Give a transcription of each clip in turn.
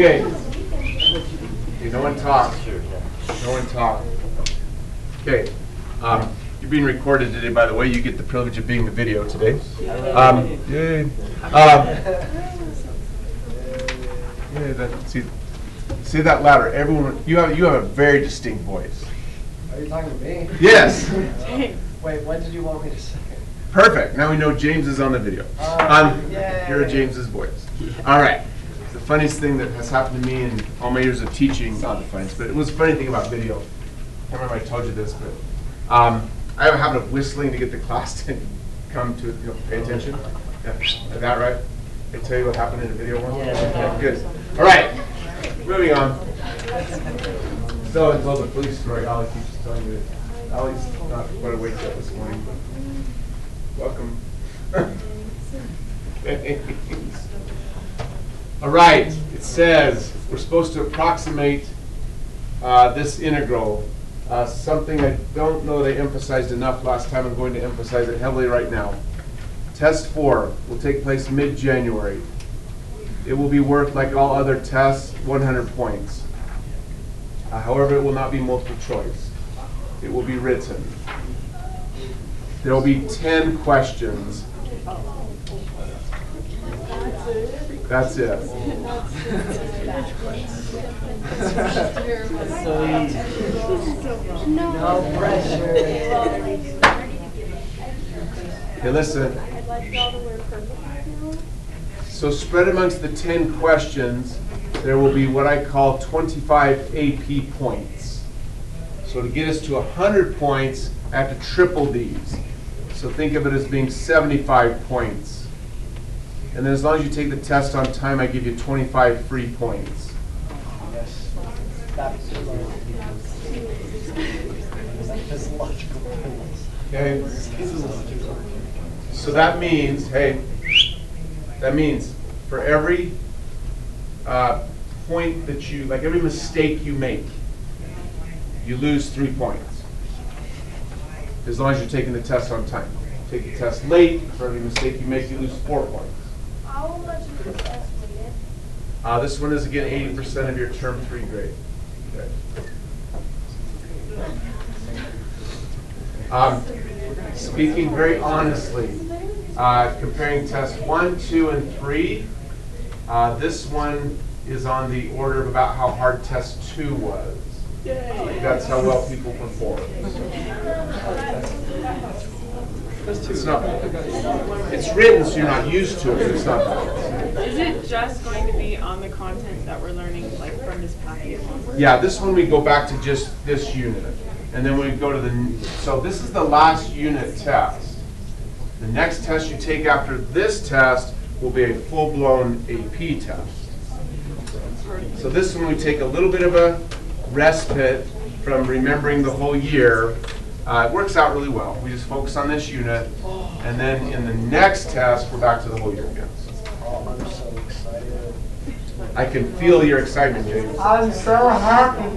Okay. Okay, no one talk. No one talk. Okay. Um, you're being recorded today, by the way. You get the privilege of being the video today. Um, yay. Um, yeah, that, see, see that louder. Everyone, you have you have a very distinct voice. Are you talking to me? Yes. Wait, what did you want me to say? Perfect. Now we know James is on the video. Um, here are James's voice. All right. The funniest thing that has happened to me in all my years of teaching, not the funniest, but it was a funny thing about video. I can't remember if I told you this, but um, I have a habit of whistling to get the class to come to, you know, pay attention. Yeah, like that, right? I tell you what happened in the video one? Yeah. Okay, good. All right. Moving on. So I told the police story. Ali keeps telling me that Ali's not quite awake yet this morning, but welcome. All right, it says we're supposed to approximate uh, this integral. Uh, Something I don't know they emphasized enough last time, I'm going to emphasize it heavily right now. Test four will take place mid-January. It will be worth, like all other tests, 100 points. Uh, However, it will not be multiple choice. It will be written. There will be 10 questions. That's it. No pressure. Okay, listen. So spread amongst the 10 questions, there will be what I call 25 AP points. So to get us to 100 points, I have to triple these. So think of it as being 75 points. And then as long as you take the test on time, I give you 25 free points. Yes. That's logical. Okay? So that means, hey, that means for every uh, point that you, like every mistake you make, you lose three points. As long as you're taking the test on time. Take the test late, for every mistake you make, you lose four points. How much is this test weighted? Uh, this one is again eighty percent of your term three grade. Okay. Um, speaking very honestly, uh, comparing test one, two, and three, uh, this one is on the order of about how hard test two was. Like, That's how well people perform. It's not, it's written, so you're not used to it, but it's not. Is it just going to be on the content that we're learning, like from this packet? Yeah, this one we go back to just this unit. And then we go to the, so this is the last unit test. The next test you take after this test will be a full-blown AP test. So this one, we take a little bit of a respite from remembering the whole year. Uh, it works out really well. We just focus on this unit, and then in the next test, we're back to the whole year again. I'm so excited. I can feel your excitement, James. I'm so happy.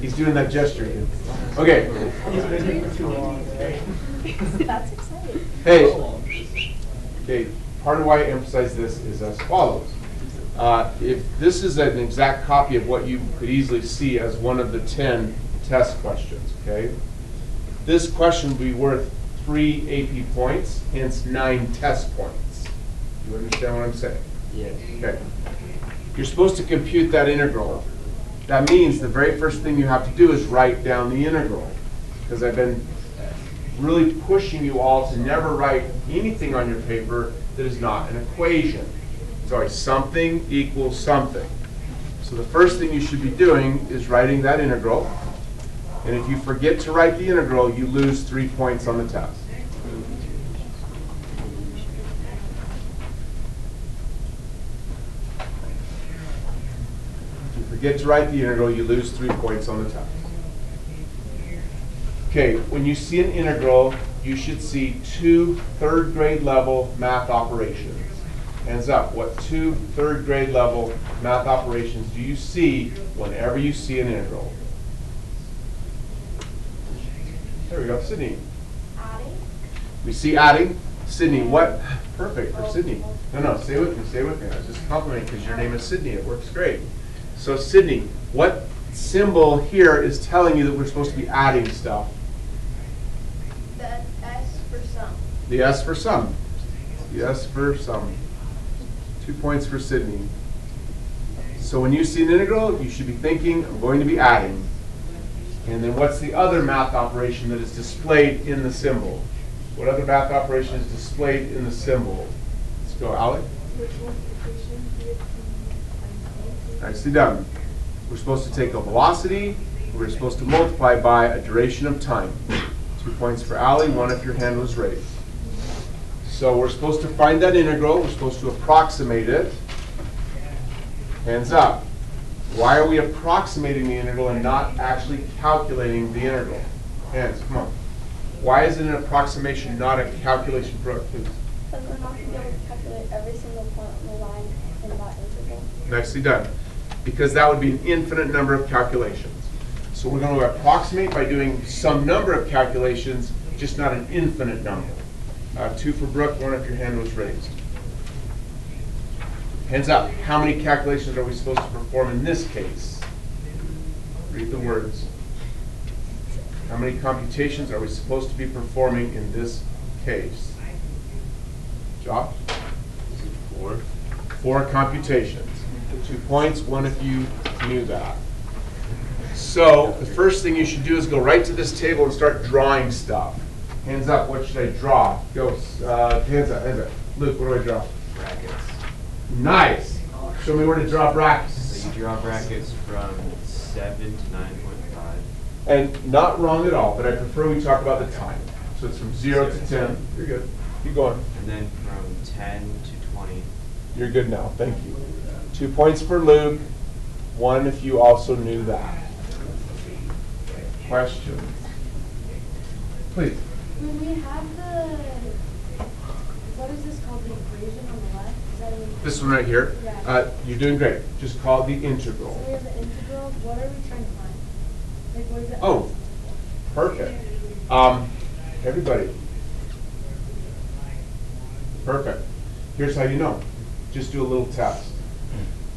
He's doing that gesture again. Okay. That's exciting. Hey, okay, part of why I emphasize this is as follows. Uh, If this is an exact copy of what you could easily see as one of the 10 test questions, okay? This question would be worth three AP points, hence nine test points. You understand what I'm saying? Yes. Okay. You're supposed to compute that integral. That means the very first thing you have to do is write down the integral. Because I've been really pushing you all to never write anything on your paper that is not an equation. Always something equals something. So the first thing you should be doing is writing that integral. And if you forget to write the integral, you lose three points on the test. If you forget to write the integral, you lose three points on the test. Okay, when you see an integral, you should see two third grade level math operations. Hands up, what two third grade level math operations do you see whenever you see an integral? There we go, Sydney. Adding? We see adding. Sydney, what, perfect for oh. Sydney. No, no, stay with me, stay with me. I was just complimenting because your name is Sydney. It works great. So Sydney, what symbol here is telling you that we're supposed to be adding stuff? The S for sum. The S for sum. The S for sum. Two points for Sydney. So when you see an integral, you should be thinking, I'm going to be adding. And then what's the other math operation that is displayed in the symbol? What other math operation is displayed in the symbol? Let's go, Alec. Nicely done. We're supposed to take a velocity, we're supposed to multiply by a duration of time. Two points for Ali, one if your hand was raised. So we're supposed to find that integral, we're supposed to approximate it. Hands up. Why are we approximating the integral and not actually calculating the integral? Hands, come on. Why is it an approximation, not a calculation, Brooke, please? Because we're not going to be able to calculate every single point on the line in that interval. Nicely done. Because that would be an infinite number of calculations. So we're going to approximate by doing some number of calculations, just not an infinite number. Uh, two for Brooke, one if your hand was raised. Hands up. How many calculations are we supposed to perform in this case? Read the words. How many computations are we supposed to be performing in this case? Josh? Four. four computations. Two points, one if you knew that. So the first thing you should do is go right to this table and start drawing stuff. Hands up, what should I draw? Go, uh, hands up, hands up. Luke, what do I draw? Brackets. Nice. Show me where to draw brackets. So you draw brackets from seven to nine point five. And not wrong at all, but I prefer we talk about the time. So it's from zero to ten. You're good. Keep going. And then from ten to twenty. You're good now, thank you. Two points for Luke, one if you also knew that. Questions? Please. When we have the, what is this called, the equation on the left? Is that an This one right here, Yeah. uh, you're doing great. Just call it the So we integral. have the integral, what are we trying to find? Like, what is it? Oh, perfect. Um, everybody. Perfect. Here's how you know. Just do a little test.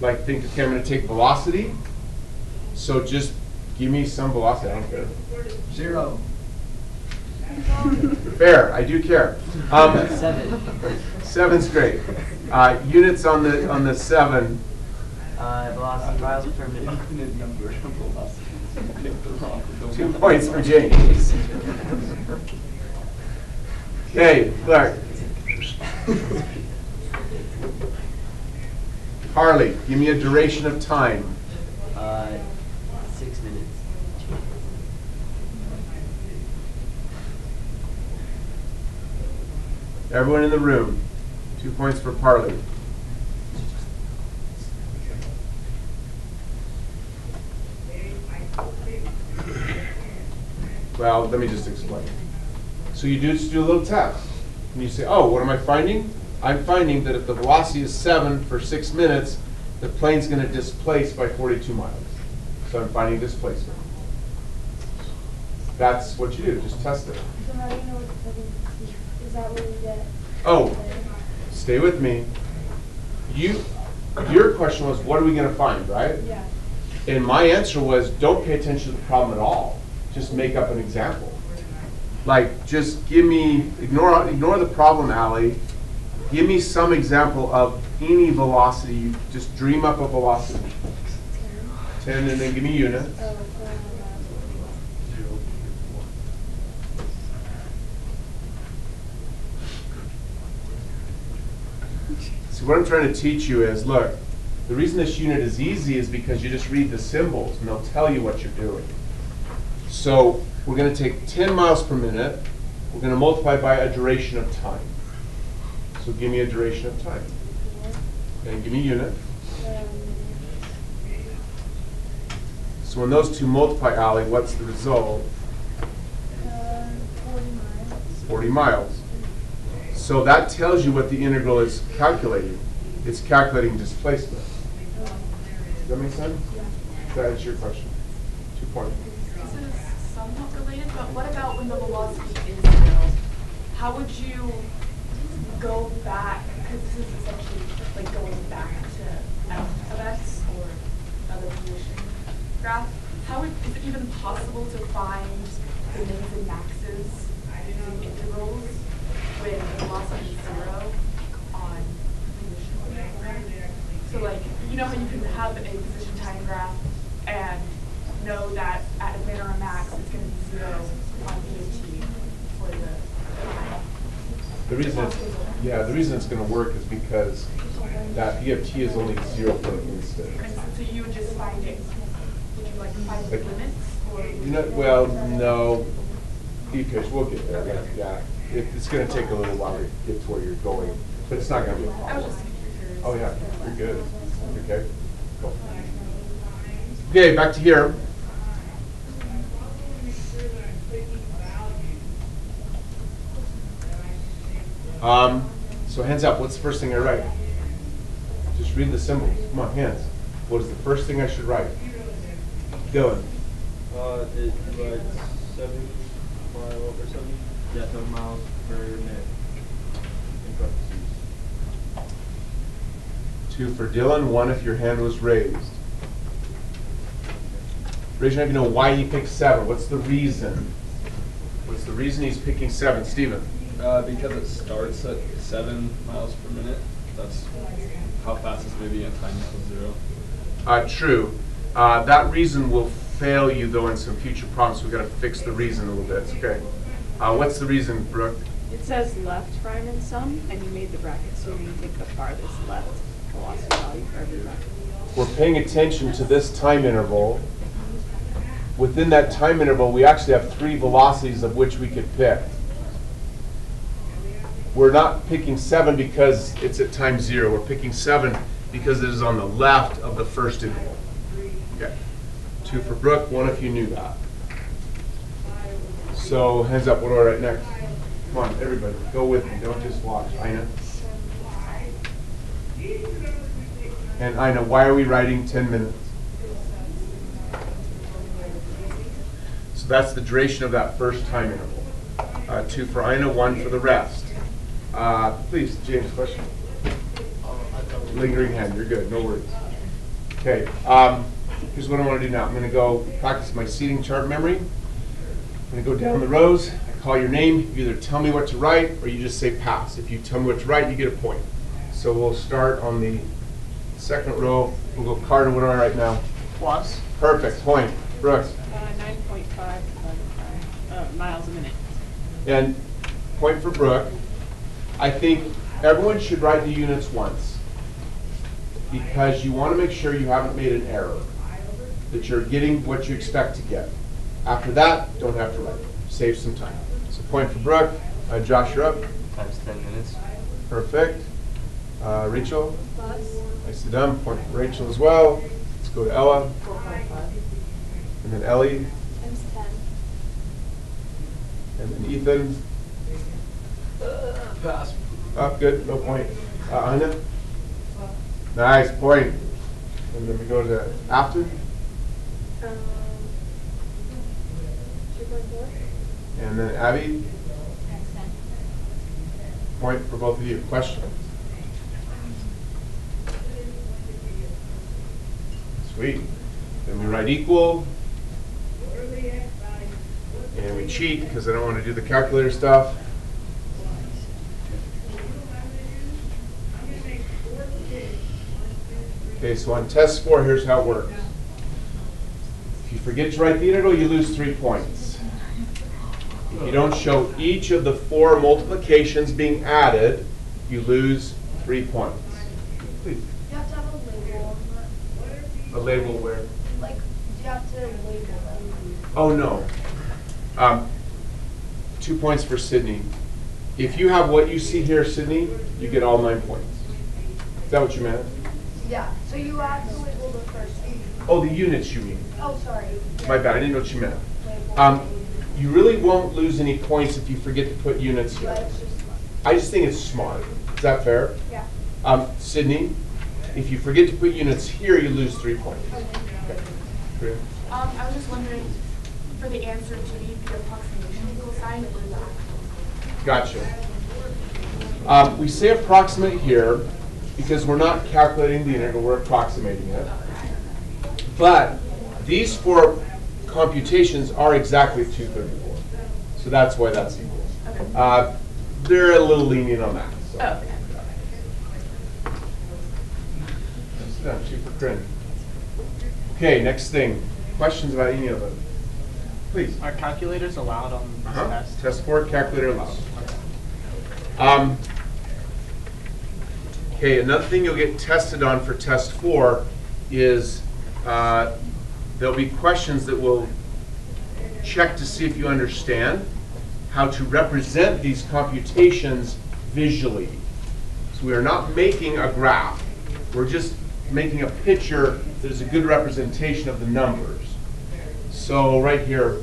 Like, think, okay, I'm gonna take velocity. So just give me some velocity, I don't care. Zero. Fair, I do care. Um, Seven. Seven's great. Uh, units on the, on the seven, Uh, velocity miles per minute. Infinite number of velocities. two points for James. Okay, Clark. Harley, give me a duration of time. Uh, six minutes. Everyone in the room, two points for Parley. Well, let me just explain. So you do, just do a little test. And you say, oh, what am I finding? I'm finding that if the velocity is seven for six minutes, the plane's gonna displace by forty-two miles. So I'm finding displacement. That's what you do, just test it. So Oh, stay with me. You, your question was, what are we gonna find, right? Yeah. And my answer was, don't pay attention to the problem at all. Just make up an example. Like, just give me, ignore, ignore the problem, Ally. Give me some example of any velocity. You Just dream up a velocity. Ten, and then give me units. Um, what I'm trying to teach you is, look, the reason this unit is easy is because you just read the symbols and they'll tell you what you're doing. So we're going to take 10 miles per minute. We're going to multiply by a duration of time. So give me a duration of time. And give me a unit. So when those two multiply, Ali, what's the result? uh, forty miles. 40 miles. So that tells you what the integral is calculating. It's calculating displacement. Does that make sense? That answer your question? Two points. This is somewhat related, but what about when the velocity is zero? How would you go back, because this is essentially like going back to f of x or other position graph, how would, is it even possible to find the mins and maxes using integrals the velocity is zero on? So like, you know how you can have a position time graph and know that at a min or a max, it's gonna be zero on EOT for the time. The reason it's, yeah, the reason it's gonna work is because that EFT is only zero for an instant. And so you would just find it, would you like find the limits or? You know, well, no, because we'll get there, yeah, yeah it, it's going to take a little while to get to where you're going, but it's not going to be a problem. Oh yeah, you're good. Okay, cool. Okay, back to here. Um, so hands up, what's the first thing I write? Just read the symbols. Come on, hands. What is the first thing I should write? Dylan. Uh, it 7 mile over 70 death of miles per minute, in parentheses. Two for Dylan, one if your hand was raised. Raise your hand if you know why he picked seven. What's the reason? What's the reason he's picking seven? Stephen? Uh, because it starts at seven miles per minute. That's how fast it's moving at time equals zero. Uh, true. Uh, that reason will fail you though in some future problems. We've got to fix the reason a little bit. It's okay. Uh, what's the reason, Brooke? It says left Riemann sum, and you made the bracket so you take the farthest left velocity value for every left. We're paying attention to this time interval. Within that time interval, we actually have three velocities of which we could pick. We're not picking seven because it's at time zero. We're picking seven because it is on the left of the first interval. Okay. Two for Brooke, one if you knew that. So hands up, what I write next? Come on, everybody, go with me, don't just watch. Ina? And Ina, why are we writing 10 minutes? So that's the duration of that first time interval. Uh, two for Ina, one for the rest. Uh, please, James, question? Lingering hand, you're good, no worries. Okay, um, here's what I want to do now. I'm going to go practice my seating chart memory. I'm going to go down the rows. I call your name. You either tell me what to write or you just say pass. If you tell me what to write, you get a point. So we'll start on the second row. We'll go Carter. What do I write now? Plus. Perfect. Point. Brooks. Uh, nine point five uh, miles a minute. And point for Brooke. I think everyone should write the units once because you want to make sure you haven't made an error, that you're getting what you expect to get. After that, don't have to write. Save some time. So point for Brooke. Uh, Josh, you're up. Times ten minutes. Perfect. Uh, Rachel. Plus Nicely done. Point for Rachel as well. Let's go to Ella. four point five And then Ellie. times ten. And then Ethan. Pass. Up, good, no point. Uh, Ina? Nice, point. And then we go to after, Um, two point four and then Abby, point for both of you. Question? Sweet. Then we write equal. And we cheat because I don't want to do the calculator stuff. Okay, so on test score, here's how it works. If you forget to write the integral, you lose three points. If you don't show each of the four multiplications being added, you lose three points. Please. You have to have a label. A label where? Like, you have to label them. Oh, no. Um, two points for Sydney. If you have what you see here, Sydney, you get all nine points. Is that what you meant? Yeah, so you have to label the first. Oh, the units you mean. Oh, sorry. My bad, I didn't know what you meant. Um, you really won't lose any points if you forget to put units here. I just think it's smart. Is that fair? yeah. Um, Sydney, if you forget to put units here, you lose three points. Okay. Um, I was just wondering, for the answer, to need the approximation equal sign or the actual? Gotcha. Um, we say approximate here because we're not calculating the integral, we're approximating it. But these four computations are exactly 234. So that's why that's equal. Okay. Uh, they're a little lenient on that. So. Oh, okay. Sit down, Chief McCrin. Okay, next thing. Questions about any of it? Please. Are calculators allowed on Uh-huh. test? Test four, calculator allowed. Um, Okay, another thing you'll get tested on for test four is, uh, there'll be questions that will check to see if you understand how to represent these computations visually. So we are not making a graph, we're just making a picture that is a good representation of the numbers. So right here,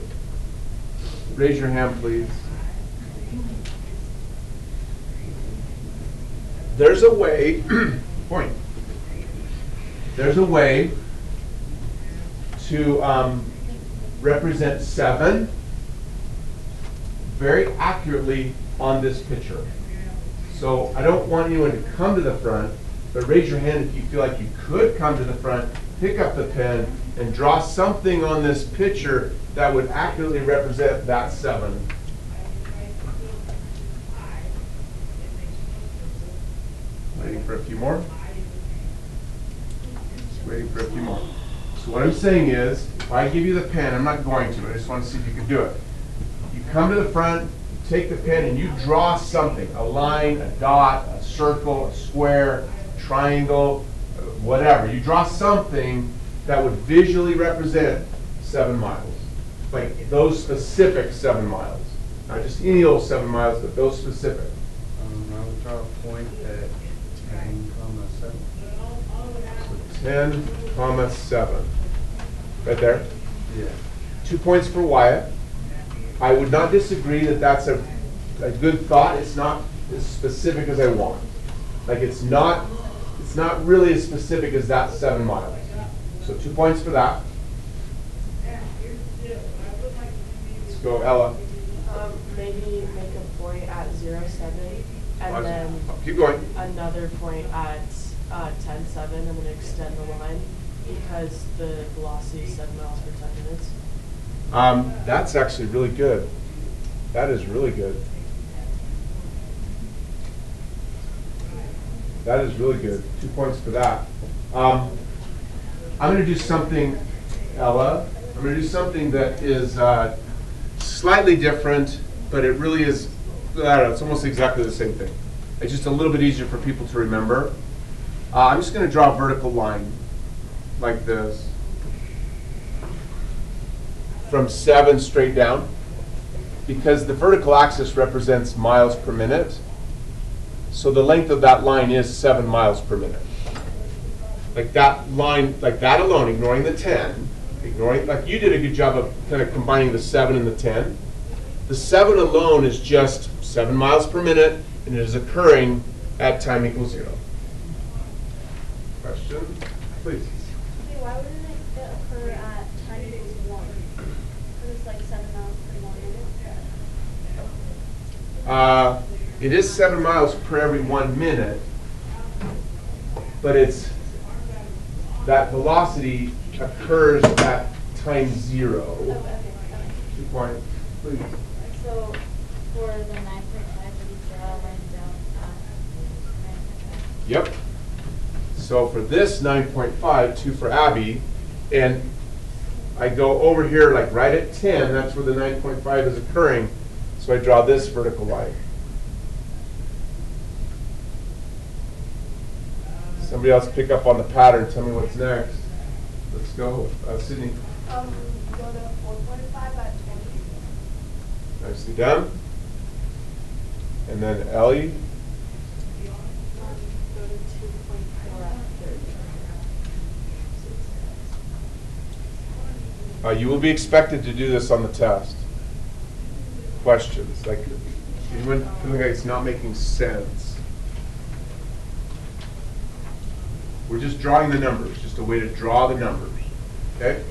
raise your hand, please. There's a way, point. There's a way to um, represent seven very accurately on this picture. So I don't want anyone to come to the front, but raise your hand if you feel like you could come to the front, pick up the pen, and draw something on this picture that would accurately represent that seven. Waiting for a few more. Just waiting for a few more. So what I'm saying is, if I give you the pen, I'm not going to, I just want to see if you can do it. You come to the front, take the pen, and you draw something, a line, a dot, a circle, a square, triangle, whatever. You draw something that would visually represent seven miles. Like those specific seven miles. Not just any old seven miles, but those specific. Um, I would draw a point at ten comma seven. Ten comma seven. Right there. Yeah. Two points for Wyatt. I would not disagree that that's a, a good thought. It's not as specific as I want. Like it's not, it's not really as specific as that seven miles. So two points for that. Let's go, Ella. Um, maybe make a point at zero seven, and then Keep going. another point at, uh, ten seven, and then extend the line, because the velocity is seven miles per ten minutes. Um, that's actually really good. That is really good. That is really good. Two points for that. Um, I'm going to do something, Ella. I'm going to do something that is uh, slightly different, but it really is. I don't know. It's almost exactly the same thing. It's just a little bit easier for people to remember. Uh, I'm just going to draw a vertical line like this from seven straight down because the vertical axis represents miles per minute. So the length of that line is seven miles per minute. Like that line, like that alone, ignoring the 10, ignoring, like you did a good job of kind of combining the seven and the 10. The seven alone is just seven miles per minute and it is occurring at time equals zero. Question, please. Okay, why wouldn't it occur at time equals one? Because it's like seven miles per one minute. Uh, it is seven miles per every one minute, but it's, that velocity occurs at time zero. Two point, please. So for the nine point five, would you draw a line down at nine point five? Yep. So for this nine point five, two for Abby, and I go over here like right at ten, that's where the nine point five is occurring, so I draw this vertical line. Somebody else pick up on the pattern, tell me what's next. Let's go, uh, Sydney, Um, go to four point five at twenty. nicely done. And then Ellie, go to two point four at thirty. uh, you will be expected to do this on the test. Questions, like, anyone feeling like it's not making sense? We're just drawing the numbers, just a way to draw the numbers, okay?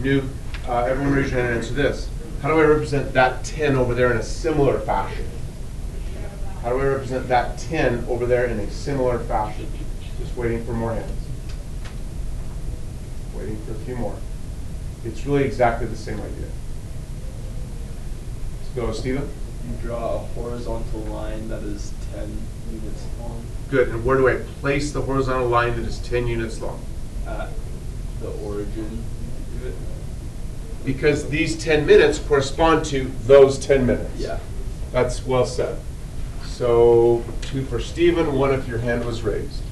New, uh, everyone raise your hand and answer this. How do I represent that ten over there in a similar fashion? How do I represent that ten over there in a similar fashion? Just waiting for more hands. Waiting for a few more. It's really exactly the same idea. Let's go, Stephen. You draw a horizontal line that is ten units long Good, and where do I place the horizontal line that is ten units long? at the origin of it. Because these ten minutes correspond to those ten minutes. Yeah. That's well said. So, two for Stephen, one if your hand was raised.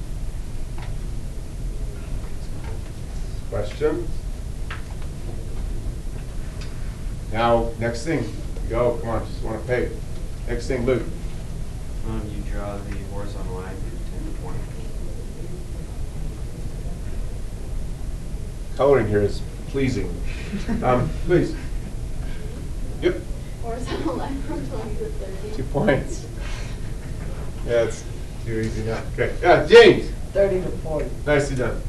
Questions? Now, next thing, go, come on, just want to pay. Next thing, Luke. Um, you draw the horizontal line from ten to twenty. Coloring here is pleasing. Um, please. Yep, Horizontal line from twenty to thirty. two points. Yeah, it's too easy now. Okay, yeah, James. Thirty to forty. Nicely done.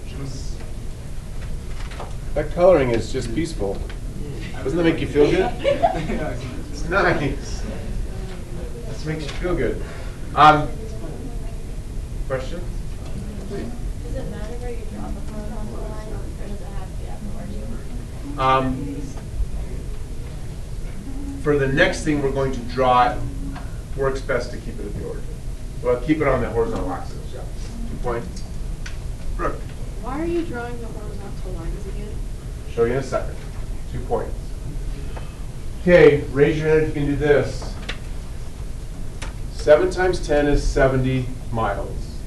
That coloring is just peaceful. Doesn't that make you feel good? It's nice. This makes you feel good. Um, question? Does it matter where you draw the horizontal line, or does it have to be at the origin? Um, for the next thing we're going to draw, it works best to keep it at the origin. Well, keep it on the horizontal axis, yeah. Two points. Brooke, Why are you drawing the horizontal lines again? show you in a second. Two points. Okay, raise your hand if you can do this. Seven times ten is seventy miles.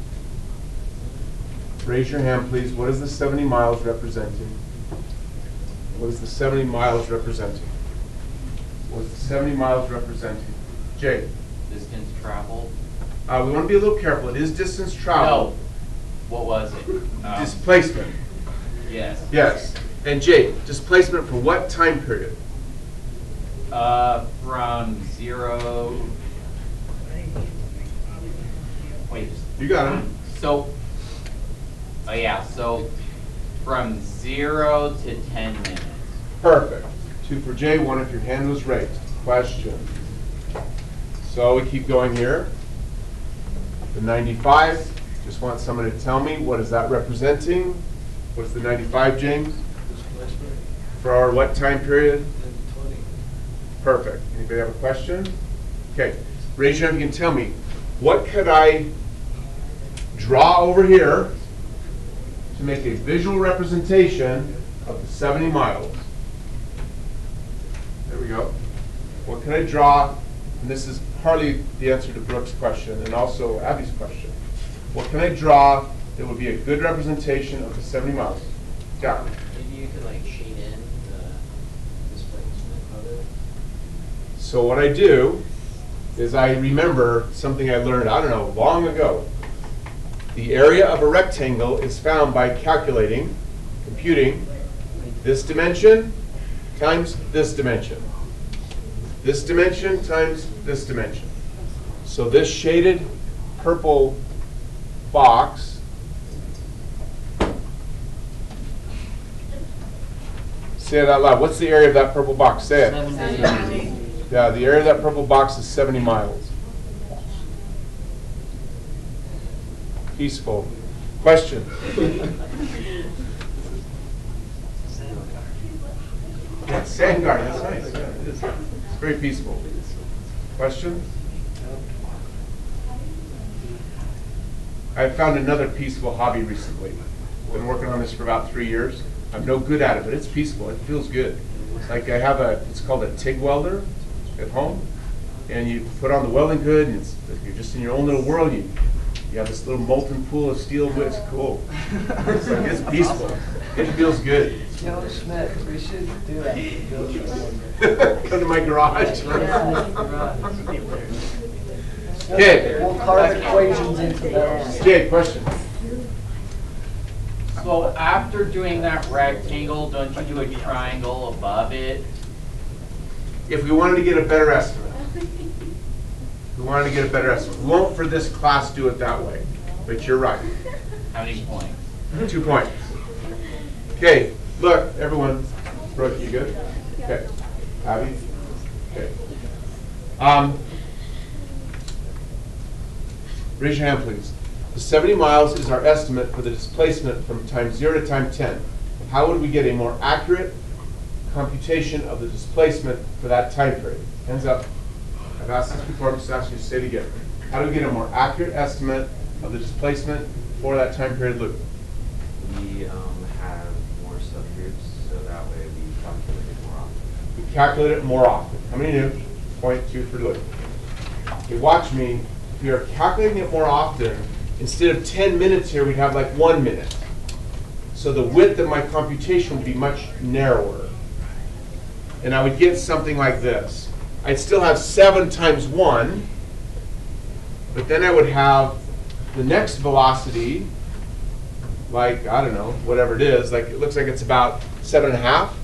Raise your hand, please. What is the seventy miles representing? What is the seventy miles representing? What is the seventy miles representing? Jay, Distance traveled. uh, we want to be a little careful. It is distance traveled. No. What was it? Um, Displacement, Yes. yes. And Jay, displacement for what time period? Uh, from zero. Wait, You got it. so, oh yeah, so from zero to ten minutes. Perfect. Two for Jay, one if your hand was raised. Question. So we keep going here. The 95, just want someone to tell me, what is that representing? What's the 95, James? For our what time period? Perfect. Anybody have a question? Okay, raise your hand if you can tell me, what could I draw over here to make a visual representation of the 70 miles? There we go. What can I draw? And this is partly the answer to Brooke's question and also Abby's question. What can I draw that would be a good representation of the 70 miles? Yeah. Maybe you could like shade in the displacement of it. So what I do is I remember something I learned, I don't know, long ago. The area of a rectangle is found by calculating, computing this dimension times this dimension. This dimension times this dimension. So this shaded purple box Say it out loud. What's the area of that purple box? Say it. Yeah, the area of that purple box is 70 miles. Peaceful. Question? Yeah, sand garden, that's nice. Yeah, it is. It's very peaceful. Question? I found another peaceful hobby recently. Been working on this for about three years. I'm no good at it, but it's peaceful. It feels good. Like I have a, it's called a TIG welder at home, and you put on the welding hood, and it's you're just in your own little world. You you have this little molten pool of steel. It's cool. It's like it's peaceful. It feels good. Joe Schmidt, we should do that. Come to my garage. Okay. Okay. We'll carve equations into those. Jay, question? So after doing that rectangle, don't you do a triangle above it? If we wanted to get a better estimate, we wanted to get a better estimate. We won't for this class do it that way, but you're right. How many points? Two points. Okay, look, everyone. Brooke, you good? Okay. Abby? Okay. Um, Raise your hand, please. The 70 miles is our estimate for the displacement from time zero to time 10. How would we get a more accurate computation of the displacement for that time period? Hands up. I've asked this before, I'm just asking you to say it again. How do we get a more accurate estimate of the displacement for that time period, Luke? We um, have more subgroups, so that way we calculate it more often. We calculate it more often. How many new? Point two for Luke. Okay, watch me. If we are calculating it more often, instead of 10 minutes here, we'd have like one minute. So the width of my computation would be much narrower. And I would get something like this. I'd still have seven times one, but then I would have the next velocity, like, I don't know, whatever it is, like, it looks like it's about seven and a half.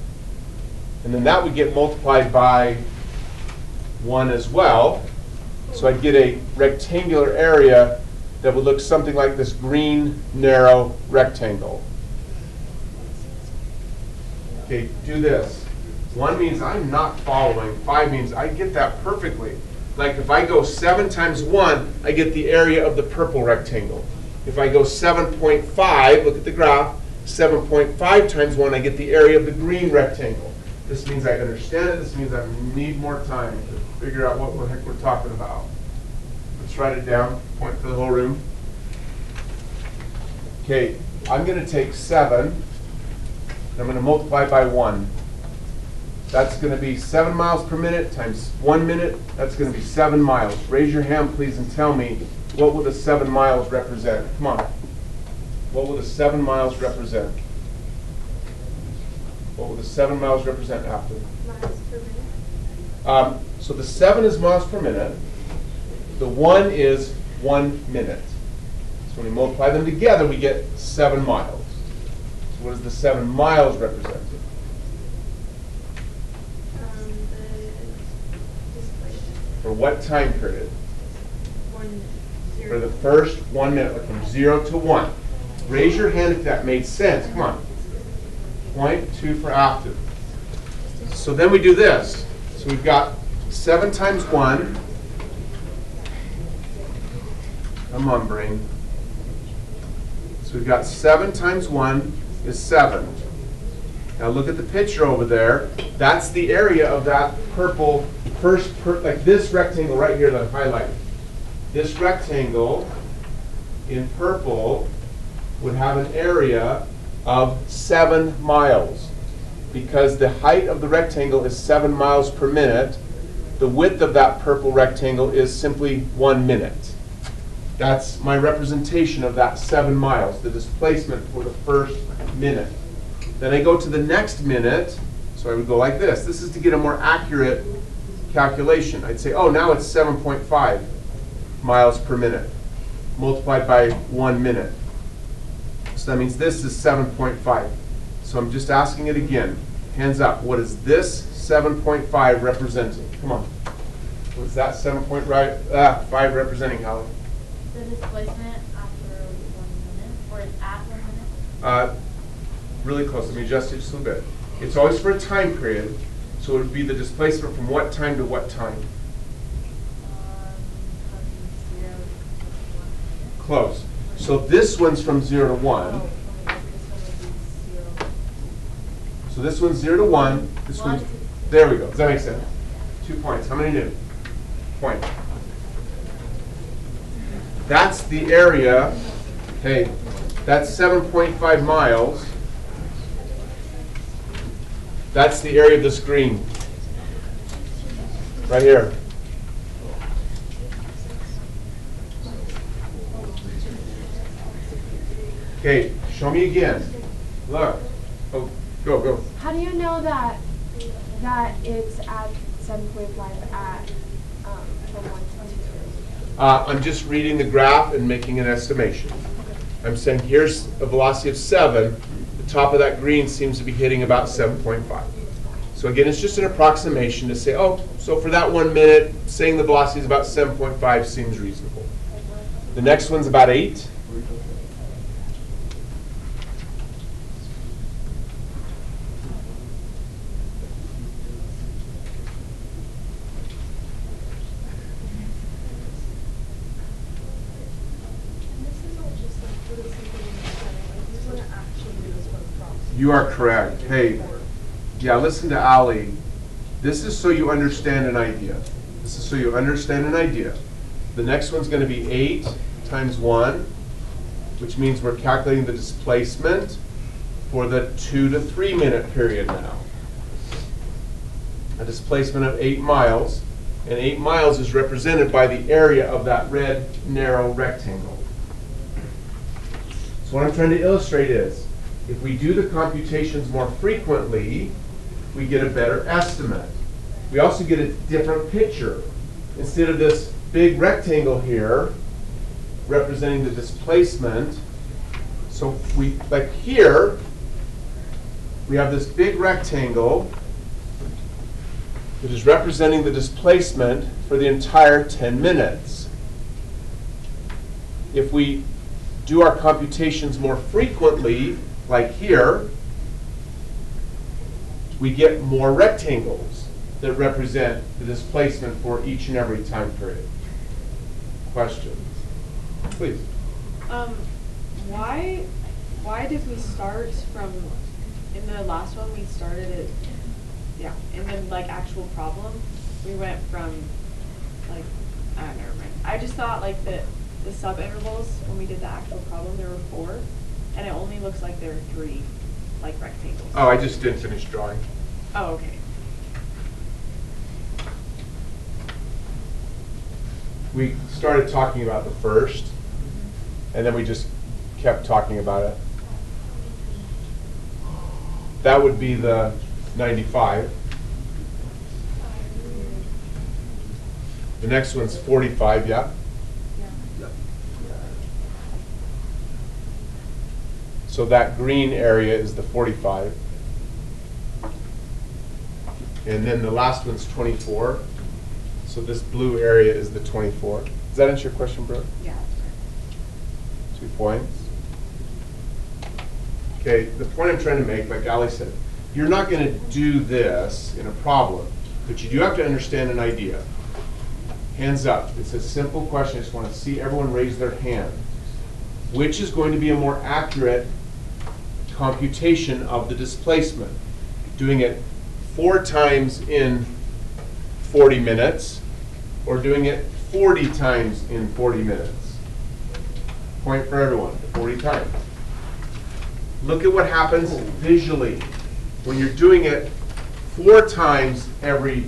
And then that would get multiplied by one as well. So I'd get a rectangular area that would look something like this green, narrow rectangle. Okay, do this. One means I'm not following, five means I get that perfectly. Like if I go seven times one, I get the area of the purple rectangle. If I go 7.5, look at the graph, 7.5 times one, I get the area of the green rectangle. This means I understand it, this means I need more time to figure out what the heck we're talking about. Let's write it down, point for the whole room. Okay, I'm gonna take seven, and I'm gonna multiply by one. That's gonna be seven miles per minute times one minute, that's gonna be seven miles. Raise your hand, please, and tell me, what will the seven miles represent? Come on. What will the seven miles represent? What will the seven miles represent after? Miles per minute. Um, so the seven is miles per minute. The one is one minute. So when we multiply them together, we get seven miles. So what does the seven miles represent? Um, the displacement. For what time period? For the first one minute, like from zero to one. Raise your hand if that made sense. Come on. Point two for after. So then we do this. So we've got seven times one. Brain. So we've got seven times one is seven. Now look at the picture over there. That's the area of that purple first, like this rectangle right here that I'm highlighting. This rectangle in purple would have an area of seven miles. Because the height of the rectangle is seven miles per minute, the width of that purple rectangle is simply one minute. That's my representation of that seven miles, the displacement for the first minute. Then I go to the next minute, so I would go like this. This is to get a more accurate calculation. I'd say, oh, now it's 7.5 miles per minute, multiplied by one minute. So that means this is 7.5. So I'm just asking it again. Hands up. What is this 7.5 representing? Come on. What is that 7.5 ah, representing, Holly? The displacement after one minute, or at one minute. Uh, really close. Let me adjust it just a little bit. It's always for a time period, so it would be the displacement from what time to what time? Close. So this one's from zero to one. Oh, okay, this one would be zero. So this one's zero to one. This one's there we go. Does that make sense? Two points. How many new? Point. That's the area. Hey, that's 7.5 miles. That's the area of the screen. Right here. Okay, show me again. Look. Oh, go, go. How do you know that, that it's at seven point five at, um, from one to two? Uh, I'm just reading the graph and making an estimation. I'm saying here's a velocity of seven, the top of that green seems to be hitting about seven point five. So again, it's just an approximation to say, oh, so for that one minute, saying the velocity is about seven point five seems reasonable. The next one's about eight. You are correct. Hey, yeah, listen to Ali. This is so you understand an idea. This is so you understand an idea. The next one's gonna be eight times one, which means we're calculating the displacement for the two to three minute period now. A displacement of eight miles, and eight miles is represented by the area of that red narrow rectangle. So what I'm trying to illustrate is, if we do the computations more frequently, we get a better estimate. We also get a different picture. Instead of this big rectangle here representing the displacement, so we, like here, we have this big rectangle that is representing the displacement for the entire 10 minutes. If we do our computations more frequently, like here, we get more rectangles that represent the displacement for each and every time period. Questions? Please. Um, why, why did we start from, in the last one, we started at, yeah, in the like actual problem, we went from, like, I don't know. I just thought like the, the sub intervals, when we did the actual problem, there were four, and it only looks like there are three, like rectangles. Oh, I just didn't finish drawing. Oh, okay. We started talking about the first, mm-hmm. and then we just kept talking about it. That would be the 95. The next one's 45, yeah? So that green area is the 45. And then the last one's 24. So this blue area is the 24. Does that answer your question, Brooke? Yeah. Two points. Okay, the point I'm trying to make, like Ali said, you're not going to do this in a problem, but you do have to understand an idea. Hands up. It's a simple question. I just want to see everyone raise their hand. Which is going to be a more accurate computation of the displacement? Doing it four times in 40 minutes or doing it 40 times in 40 minutes? Point for everyone, 40 times. Look at what happens visually. When you're doing it four times every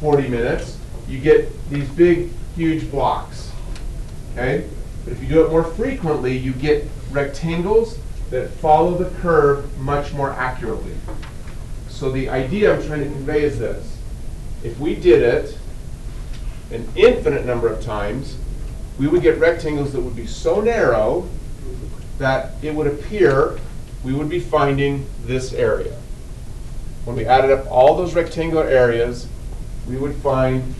40 minutes, you get these big, huge blocks. Okay? But if you do it more frequently, you get rectangles that follow the curve much more accurately. So the idea I'm trying to convey is this. If we did it an infinite number of times, we would get rectangles that would be so narrow that it would appear we would be finding this area. When we added up all those rectangular areas, we would find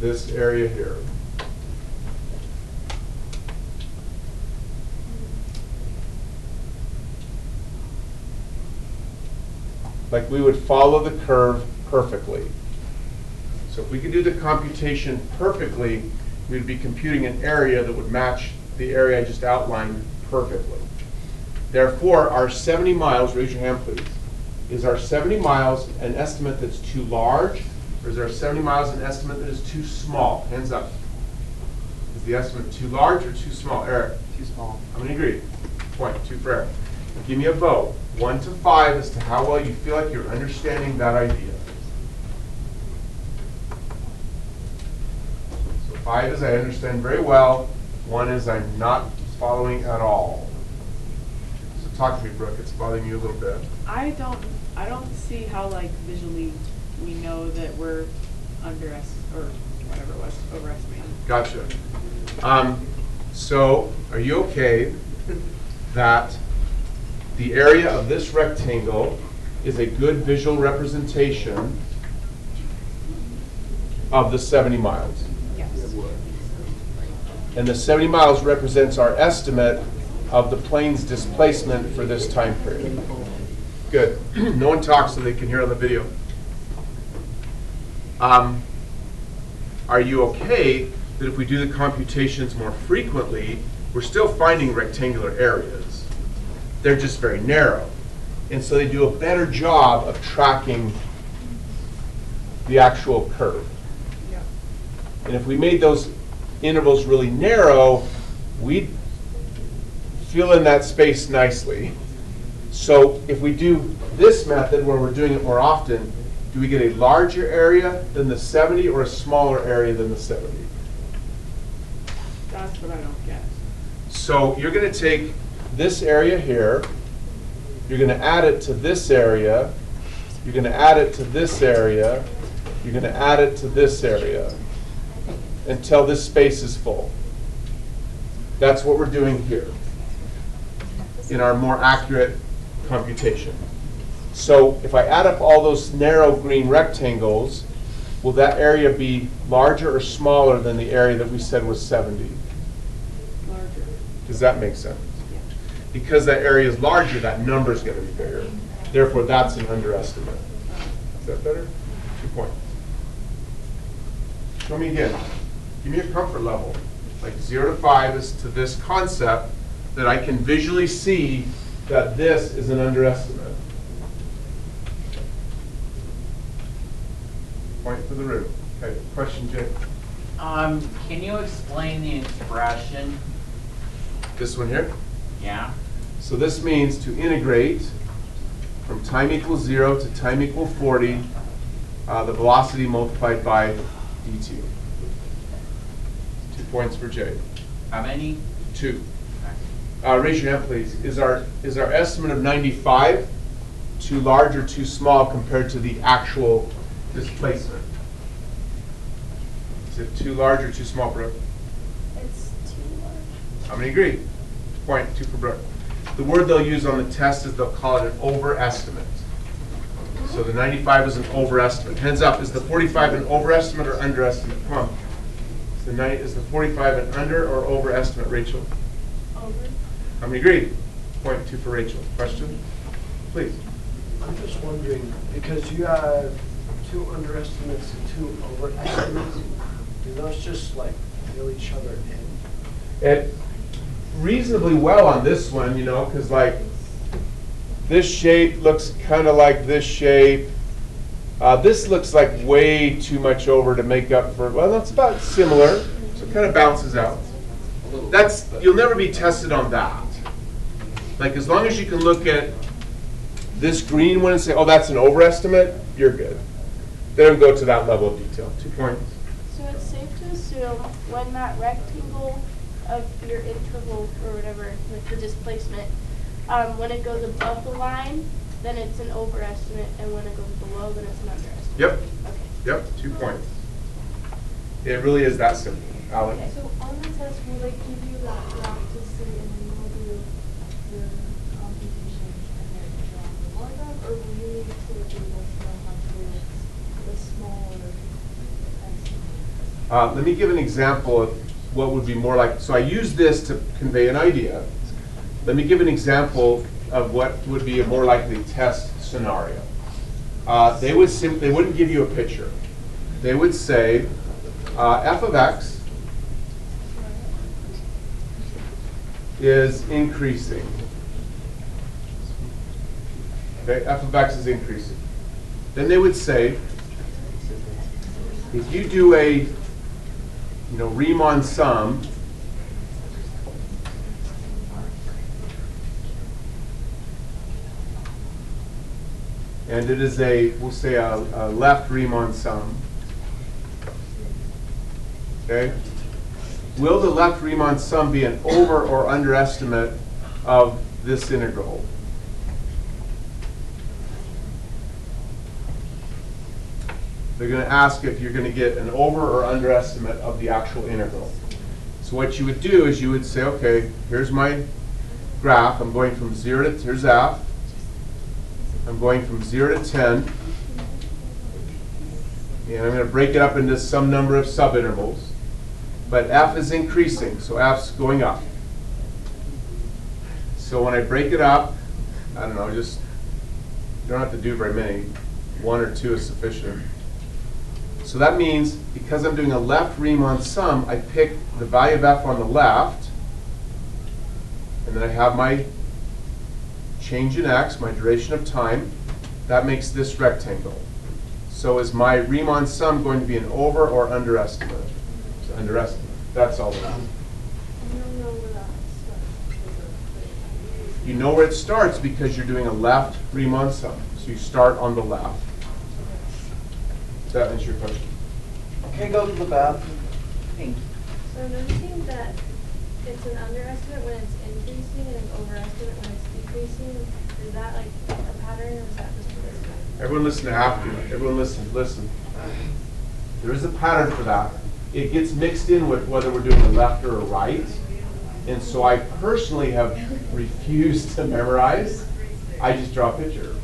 this area here. Like we would follow the curve perfectly. So if we could do the computation perfectly, we'd be computing an area that would match the area I just outlined perfectly. Therefore, our 70 miles, raise your hand please, is our 70 miles an estimate that's too large, or is our 70 miles an estimate that is too small? Hands up. Is the estimate too large or too small? Eric? Too small. How many agree? Point, two for Eric. Give me a vote, one to five, as to how well you feel like you're understanding that idea. So five is I understand very well, one is I'm not following at all. So talk to me, Brooke, it's bothering you a little bit. I don't, I don't see how like visually we know that we're underest, or whatever it was, overestimating. Gotcha. Um, so, are you okay that the area of this rectangle is a good visual representation of the 70 miles? Yes. And the 70 miles represents our estimate of the plane's displacement for this time period. Good. No one talks so they can hear on the video. Um, are you okay that if we do the computations more frequently, we're still finding rectangular areas? They're just very narrow. And so they do a better job of tracking the actual curve. Yeah. And if we made those intervals really narrow, we'd fill in that space nicely. So if we do this method where we're doing it more often, do we get a larger area than the 70 or a smaller area than the 70? That's what I don't get. So you're going to take this area here, you're going to add it to this area, you're going to add it to this area, you're going to add it to this area until this space is full. That's what we're doing here in our more accurate computation. So if I add up all those narrow green rectangles, will that area be larger or smaller than the area that we said was 70? Larger. Does that make sense? Because that area is larger, that number is gonna be bigger. Therefore, that's an underestimate. Is that better? Two points. Show me again. Give me a comfort level. Like zero to five is to this concept that I can visually see that this is an underestimate. Point for the room. Okay, question, Jay? Um, can you explain the expression? This one here? Yeah? So this means to integrate from time equals zero to time equal 40, uh, the velocity multiplied by dt. Two points for J. How many? Two. Uh, raise your hand, please. Is our, is our estimate of 95 too large or too small compared to the actual displacement? Is it too large or too small, Brooke? It's too large. How many agree? Point, two for Brooke. The word they'll use on the test is they'll call it an overestimate. So the 95 is an overestimate. Hands up, is the 45 an overestimate or underestimate? Come on. Is the night, is the 45 an under or overestimate, Rachel? Over. How many agree? Point, two for Rachel. Question? Please. I'm just wondering, because you have two underestimates and two overestimates, do those just like fill each other in? it reasonably well on this one, you know, because like this shape looks kind of like this shape. Uh, this looks like way too much over to make up for, well, that's about similar, so it kind of bounces out. That's, you'll never be tested on that. Like, as long as you can look at this green one and say, oh, that's an overestimate, you're good. They don't go to that level of detail. Two points. So it's safe to assume when that rectangle of your interval or whatever with the displacement, um, when it goes above the line, then it's an overestimate, and when it goes below, then it's an underestimate. Yep, Okay. yep, two points. It really is that simple. Alex? Okay. So on the test, will they give you that graph to see and then you will do the computation and then draw the bar graph? Or will you need to be able to know how to do the smaller estimate? Uh, let me give an example of what would be more like, so I use this to convey an idea. Let me give an example of what would be a more likely test scenario. Uh, they would sim- they wouldn't give you a picture. They would say uh, f of x is increasing. Okay, f of x is increasing. Then they would say, if you do a, you know, Riemann sum, and it is a, we'll say a, a left Riemann sum, okay? Will the left Riemann sum be an over or underestimate of this integral? They're going to ask if you're going to get an over or underestimate of the actual integral. So what you would do is you would say, okay, here's my graph. I'm going from 0 to, here's f. I'm going from 0 to 10. And I'm going to break it up into some number of subintervals. But f is increasing, so f's going up. So when I break it up, I don't know, just, you don't have to do very many. One or two is sufficient. So that means, because I'm doing a left Riemann sum, I pick the value of f on the left, and then I have my change in x, my duration of time, that makes this rectangle. So is my Riemann sum going to be an over or underestimate? It's underestimate. That's all it is. You know where it starts because you're doing a left Riemann sum. So you start on the left. Does that answer your question? Okay, go to the bathroom. Thank you. So I'm noticing that it's an underestimate when it's increasing and an overestimate when it's decreasing. Is that like a pattern or is that just for this? Everyone listen to after me. Everyone listen, listen. There is a pattern for that. It gets mixed in with whether we're doing a left or a right. And so I personally have refused to memorize. I just draw a picture.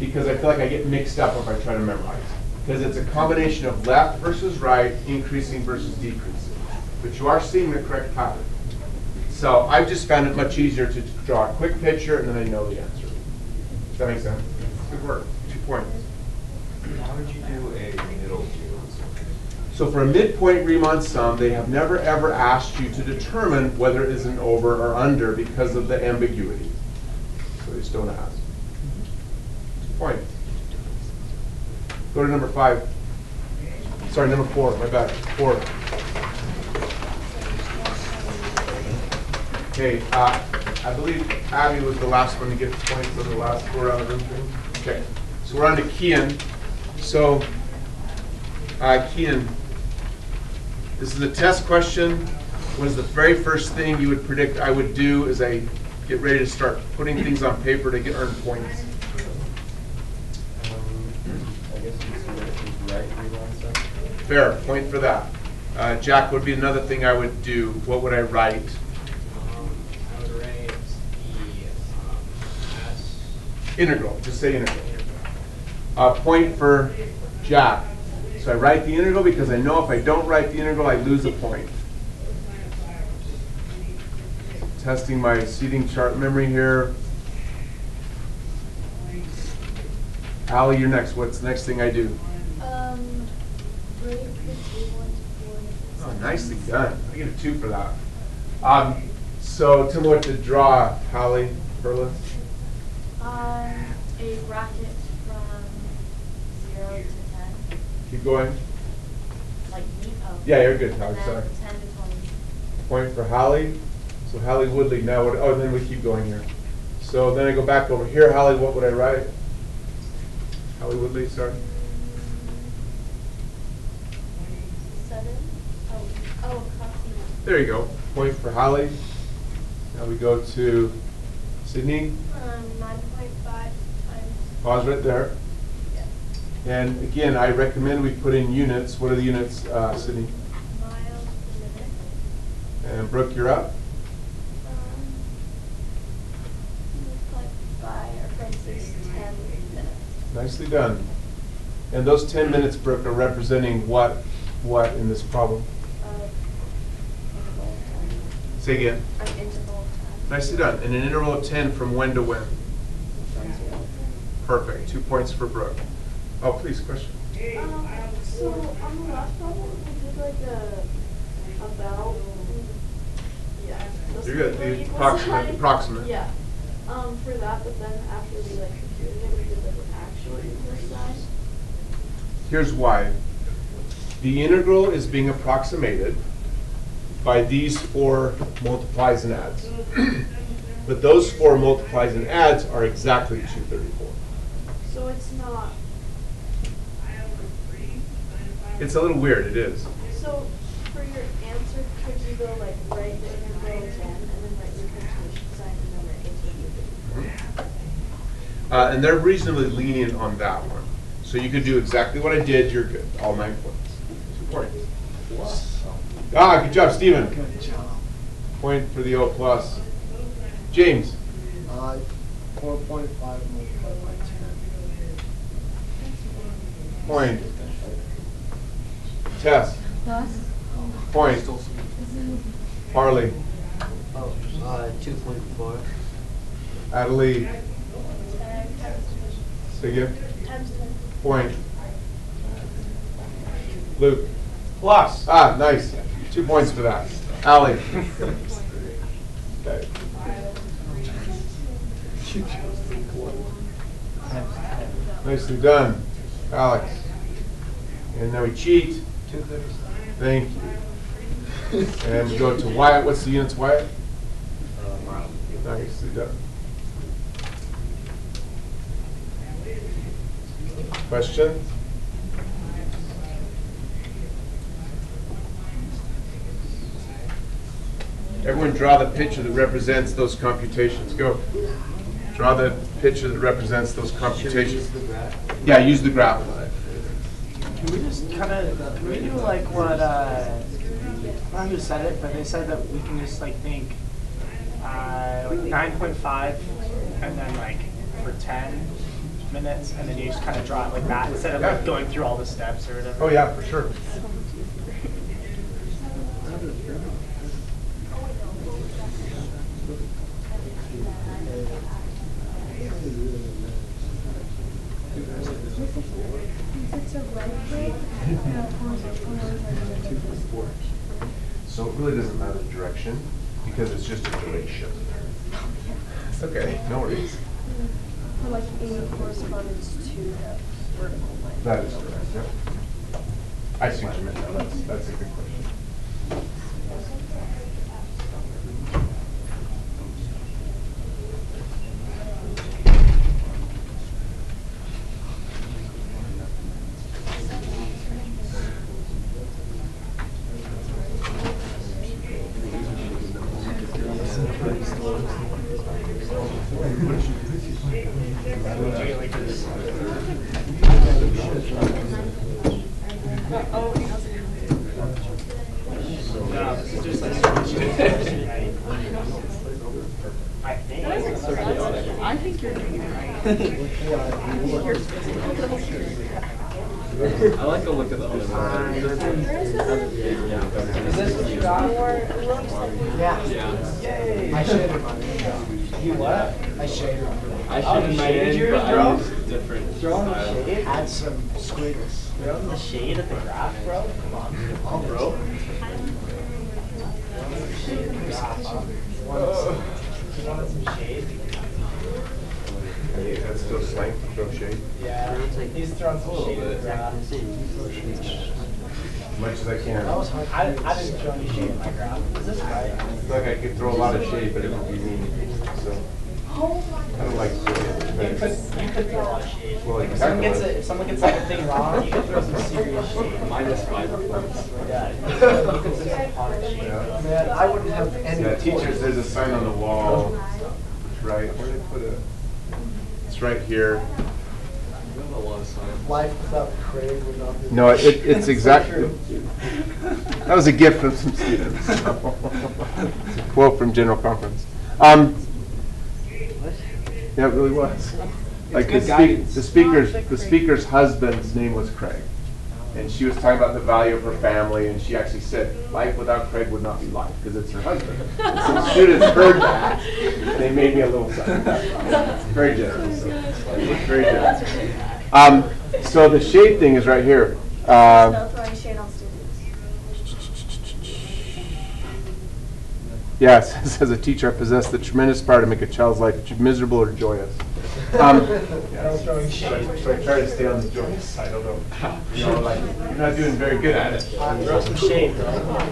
Because I feel like I get mixed up if I try to memorize. Because it's a combination of left versus right, increasing versus decreasing. But you are seeing the correct pattern. So I've just found it much easier to draw a quick picture and then I know the answer. Does that make sense? Good work. Two points. How would you do a middle Riemann sum? So for a midpoint Riemann sum, they have never ever asked you to determine whether it is an over or under because of the ambiguity. So they just don't ask. Mm-hmm. Two points. Go to number five. Sorry, number four, my bad, four. Okay, uh, I believe Abby was the last one to get points on the last four out of them thing. Okay, so we're on to Kian. So, uh, Kian, this is a test question. What is the very first thing you would predict I would do as I get ready to start putting things on paper to get earned points? Um, I guess you see that it's right Riemann sum? Fair, point for that. Uh, Jack, what would be another thing I would do? What would I write? Um, I would write the, um, Integral, just say integral. Uh, point for Jack. So I write the integral because I know if I don't write the integral, I lose a point. Testing my seating chart memory here. Allie, you're next. What's the next thing I do? Um, break the table into four. Oh, nicely done. I get a two for that. Um, so tell me what to draw, Holly, Perlis. Um, a bracket from zero to ten, Keep going. like me, oh. Yeah, you're good, Holly, sorry. ten to twenty. Point for Holly. So Holly Woodley, now what, oh, then we keep going here. So then I go back over here, Holly, what would I write? Holly Woodley, sorry. Seven, oh, oh, copy. There you go. Point for Holly. Now we go to Sydney. Um, nine point five times, Pause right there. yeah, And again, I recommend we put in units. What are the units, uh, Sydney? miles per minute. And Brooke, you're up. Um, it's like five, or from six to ten minutes. Nicely done. And those 10 minutes, Brooke, are representing what, what in this problem? Uh, interval of time, Say again. an interval of time. Nicely done. And an interval of 10 from when to when? From zero to ten. Perfect. Two points for Brooke. Oh, please, question. Um, so on the last problem, we did like a, about, yeah. the You're good. The approximate- approximate. Yeah, um, for that, but then after we like computed it, we did like an actual equal sign. Here's why. The integral is being approximated by these four multiplies and adds. But those four multiplies and adds are exactly 234. So it's not, It's a little weird, it is. so for your answer, could you go like right the integral again and then write your punctuation sign and then write the two Mm-hmm. Uh, and they're reasonably lenient on that one. So you could do exactly what I did, you're good, all nine points. Two points. Ah, good job, Stephen. Good job. Point for the O plus. James, Uh, four point five multiplied by ten. point. Tess, point. Harley, Oh, uh, two point four. Adelie, Ten again, point. Luke. Plus. Ah, nice. Two points for that. Ally. Okay. Nicely done, Alex. And now we cheat. Two thirty. Thank you. And we go to Wyatt. What's the units, Wyatt? Uh, Nicely done. Question? Everyone draw the picture that represents those computations. Go. Draw the picture that represents those computations. Yeah, use the graph. Can we just kind of, can we do like what, uh, I don't know who said it, but they said that we can just like think, uh, like nine point five, and then like for ten minutes, and then you just kind of draw it like that, instead of Yeah. like going through all the steps or whatever. Oh, yeah, for sure. So it really doesn't matter the direction, because it's just a duration. It's okay, no worries. For like any correspondence to the vertical line. That is correct, yep. I see what you meant, that's, that's a good question. No, this is just like. I think. I think you're doing it right. I like to look at the other one. Is this what you got? Yeah. Yeah. Yay. I shaded mine. You what? I shaded mine. I Oh, should you have shaded made yours, but bro? I use different styles. Add some squiggles. The shade of the graph, bro? Come on. Oh, bro. You wanted some shade? Hey, That's still slang for throw shade, Yeah. He's throwing some shade at the graph. as much as I can. That was hard. I, I didn't throw any shade in my graph. Is this right? Like I could throw a lot of shade, but it would be mean, so. Oh. I don't like doing it. You could, you could throw a lot of shade. Well, If someone gets exactly. a, if someone gets like a thing wrong, you could throw some serious shade. Minus five points. Yeah. You could throw some hard shade. Yeah. Man, I wouldn't have any. Yeah, teachers, there's a sign on the wall, It's right, where did I put it? It's right here. We have a lot of science. Life without Craig would not be. No, it, it's exactly, true. That was a gift from some students. It's a Quote from general conference. Um, yeah, it really was. Like the the speaker's, the speaker's husband's name was Craig. And she was talking about the value of her family, and she actually said, life without Craig would not be life, because it's her husband. And some students heard that, and they made me a little sad. Very generous, so, very generous. Um, so the shade thing is right here. Uh, Yes, it says a teacher, I possess the tremendous power to make a child's life miserable or joyous. Um, No throwing shade. So I try to stay on the joyous side, although, you know, like, you're not doing very good at it. Throw some shade, bro.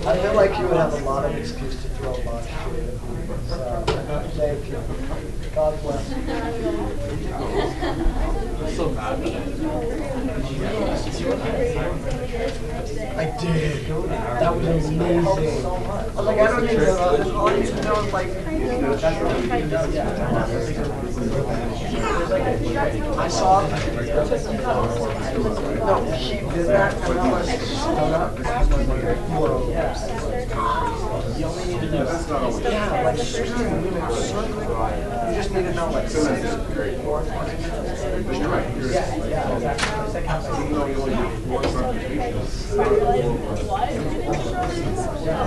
I feel like you would have a lot of excuse to throw a lot of shade. So, thank you. God bless you. I'm so bad I did. That was amazing. I was like, I don't even know. All I need to know is like. I saw. No, he did that and I was. Whoa. You only need to know. Yeah, like seriously, when you're you just need to know like six, four, Yeah, yeah, exactly. It's like how many-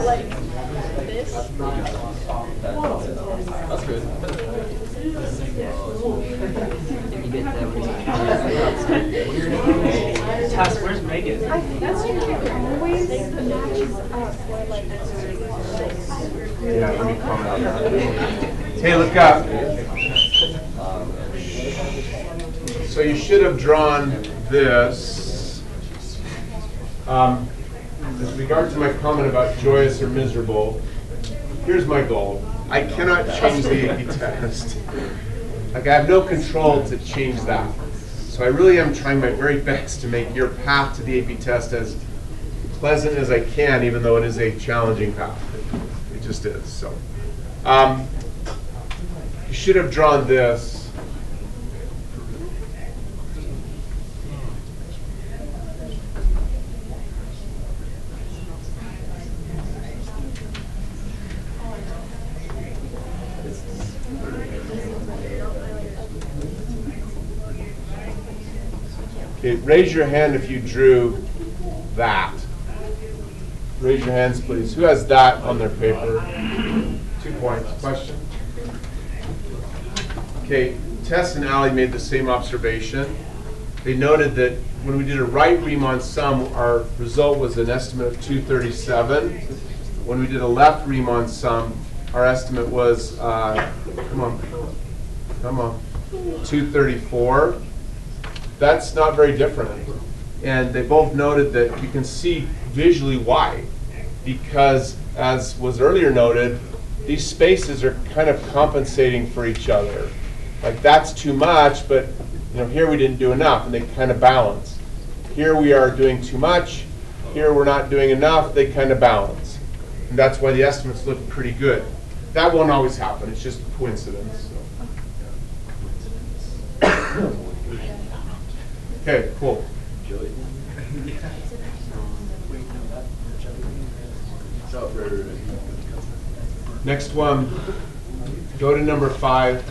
Like this? That's good. Tess, where's Megan? I feel like it always matches up, like, Yeah, let me comment on that. Hey, look up. so you should have drawn this. Um, With regard to my comment about joyous or miserable, here's my goal. I cannot change the AP test. Like, I have no control to change that. So I really am trying my very best to make your path to the AP test as pleasant as I can, even though it is a challenging path. It just is, so. Um, You should have drawn this. Okay, raise your hand if you drew that. Raise your hands, please. Who has that on their paper? Two points. Question? Okay, Tess and Ally made the same observation. They noted that when we did a right Riemann sum, our result was an estimate of 237. When we did a left Riemann sum, our estimate was, uh, come on, come on, 234. That's not very different. And they both noted that you can see visually why. Because, as was earlier noted, these spaces are kind of compensating for each other. Like that's too much, but you know here we didn't do enough, and they kind of balance. Here we are doing too much. Here we're not doing enough. They kind of balance, and that's why the estimates look pretty good. That won't always happen. It's just a coincidence. so. Okay, cool. Next one, go to number five.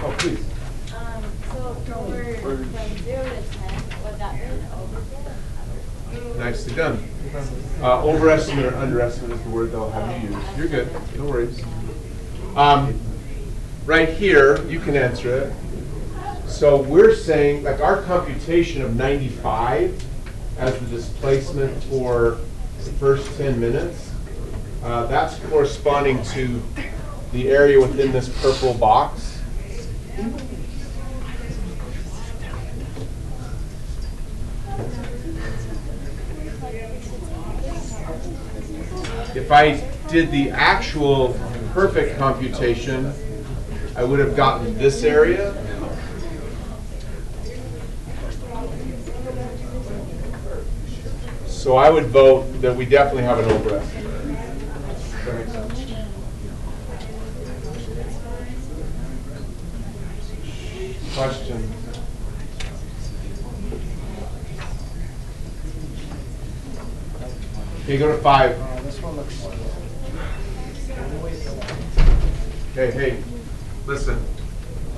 Oh, please. Um, so over from zero to ten, would that overfit? Nicely done. Uh, overestimate or underestimate is the word they'll have you use. You're good, no worries. Um, right here, you can answer it. So we're saying, like our computation of 95 as the displacement for the first 10 minutes, uh, that's corresponding to the area within this purple box. If I did the actual perfect computation, I would have gotten this area. So I would vote that we definitely have an overestimate. Does that make sense? Question? Okay, go to five. Hey, hey, listen.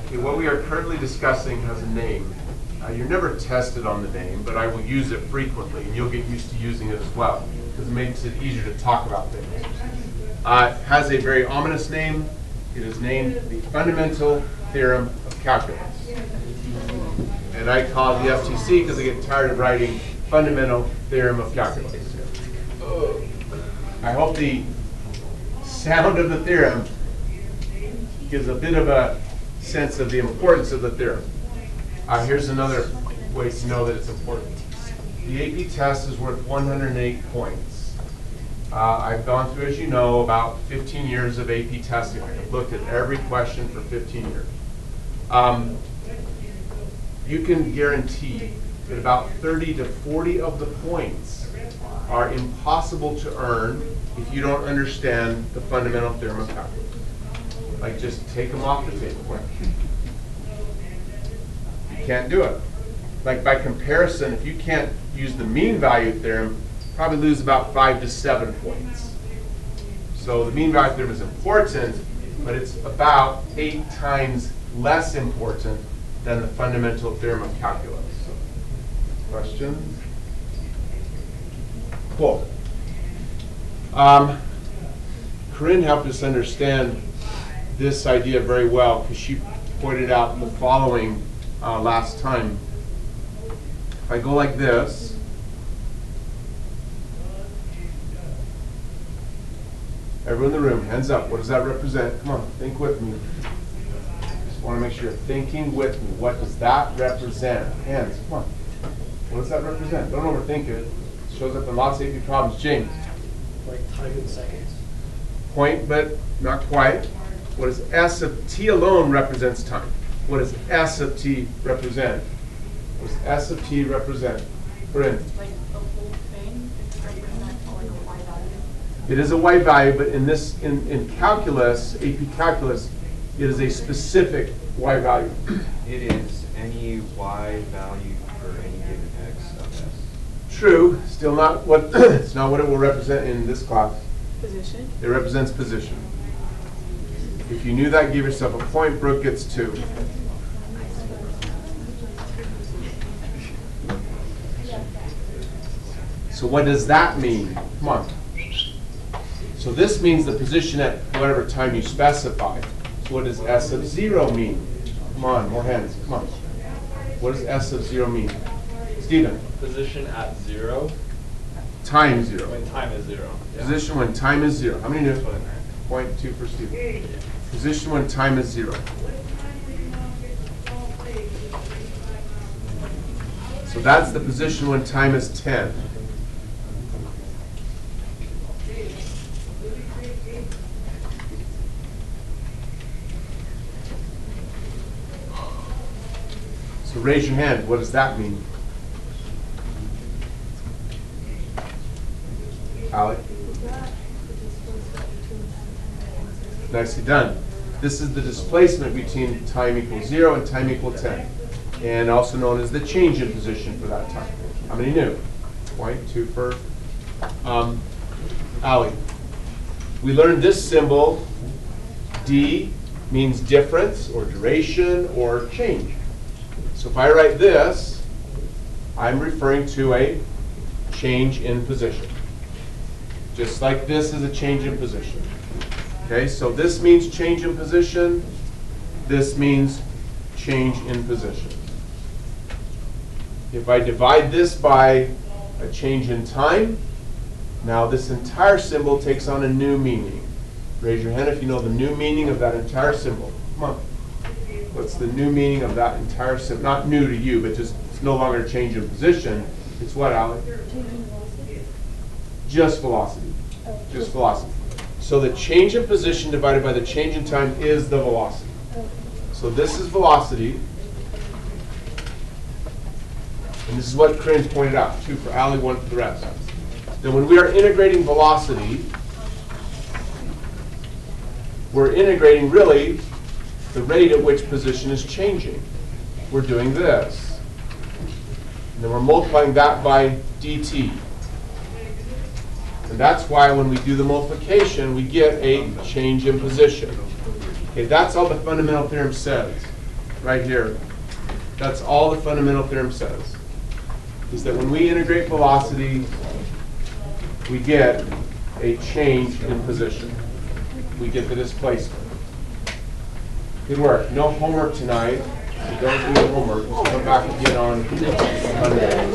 Okay, what we are currently discussing has a name. Uh, you're never tested on the name, but I will use it frequently, and you'll get used to using it as well, because it makes it easier to talk about things. Uh, has a very ominous name. It is named the Fundamental Theorem of Calculus. And I call it the FTC because I get tired of writing Fundamental Theorem of Calculus. I hope the sound of the theorem gives a bit of a sense of the importance of the theorem. Uh, here's another way to know that it's important. The AP test is worth 108 points. Uh, I've gone through, as you know, about 15 years of AP testing. I've looked at every question for 15 years. Um, you can guarantee that about 30 to 40 of the points are impossible to earn if you don't understand the fundamental theorem of calculus. Like just take them off the table. You can't do it. Like by comparison, if you can't use the mean value theorem, probably lose about five to seven points. So the mean value theorem is important, but it's about eight times less important than the fundamental theorem of calculus. Questions? Cool. Um, Corinne helped us understand this idea very well because she pointed out the following uh, last time. If I go like this, everyone in the room, hands up. What does that represent? Come on, think with me. Just want to make sure you're thinking with me. What does that represent? Hands, come on. What does that represent? Don't overthink it. It shows up in lots of AP problems. James? Like time in seconds. Point, but not quite. What does S of t alone represents time? What does S of t represent? What does S of t represent? Corinne? Like the whole thing, it's represent like a y value. It is a y value, but in this, in, in calculus, AP calculus, it is a specific y value. It is any y value for any given x of s. True, still not what, it's not what it will represent in this class. Position? It represents position. If you knew that, give yourself a point. Brooke gets two. So what does that mean? Come on. So this means the position at whatever time you specify. So what does S of zero mean? Come on, more hands, come on. What does S of zero mean? Stephen? Position at zero. Time zero. When time is zero. Yeah. Position when time is zero. How many knew? Point two for Stephen. Yeah. Position when time is zero. So that's the position when time is 10. Raise your hand. What does that mean? Alec? Nicely done. This is the displacement between time equals zero and time equal 10, and also known as the change in position for that time. How many knew? Point, two for um, Ali. We learned this symbol, D, means difference or duration or change. So if I write this, I'm referring to a change in position. Just like this is a change in position. Okay, so this means change in position. This means change in position. If I divide this by a change in time, now this entire symbol takes on a new meaning. Raise your hand if you know the new meaning of that entire symbol. Come on. What's the new meaning of that entire symbol? Not new to you, but just it's no longer a change in position. It's what, Alec? Just velocity. Just velocity. So the change in position divided by the change in time is the velocity. So this is velocity. And this is what Corinne's pointed out, two for Ali, one for the rest. Now when we are integrating velocity, we're integrating really the rate at which position is changing. We're doing this. And then we're multiplying that by dt. And that's why when we do the multiplication, we get a change in position. Okay, that's all the fundamental theorem says, right here. That's all the fundamental theorem says. Is that when we integrate velocity, we get a change in position. We get the displacement. Good work. No homework tonight. So don't do your homework. Just come back again on Monday.